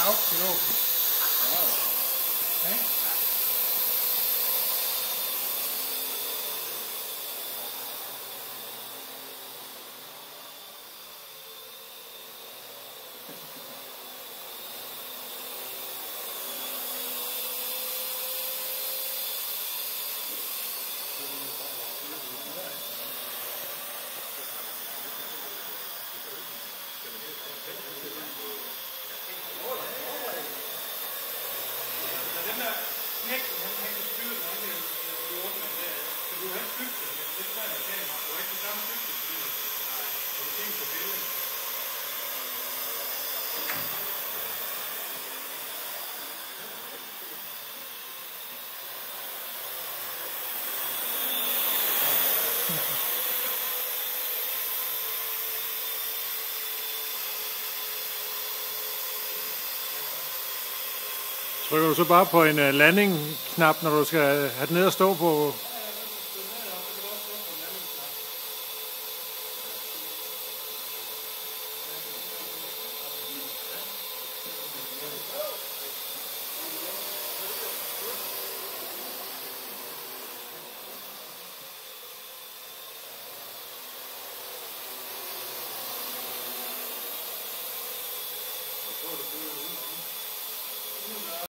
canal, se novo. Der han, han kan styre den, han kan øh, øh, der. Så du har ikke bygget den, men det er. Du har ikke samme bygning. Trykker du så bare på en øh, landing-knap, når du skal øh, have den ned og stå på? Thank you.